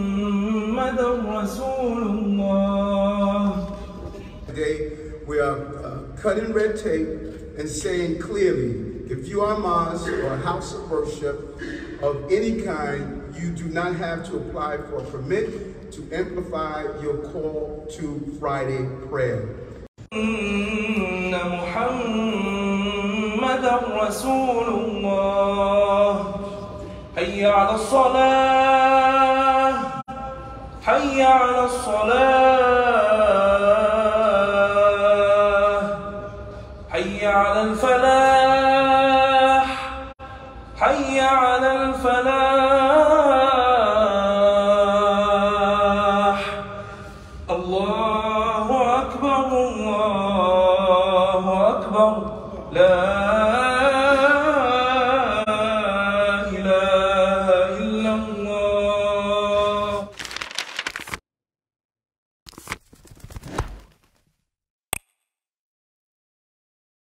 محمدا رسول الله Today, we are uh, cutting red tape and saying clearly, if you are a mosque or a house of worship of any kind, you do not have to apply for a permit to amplify your call to Friday prayer. إن محمدا رسول الله حي على الصلاة. حي على الصلاة. حي على الفلاح. حي على الفلاح. الله أكبر الله أكبر. لا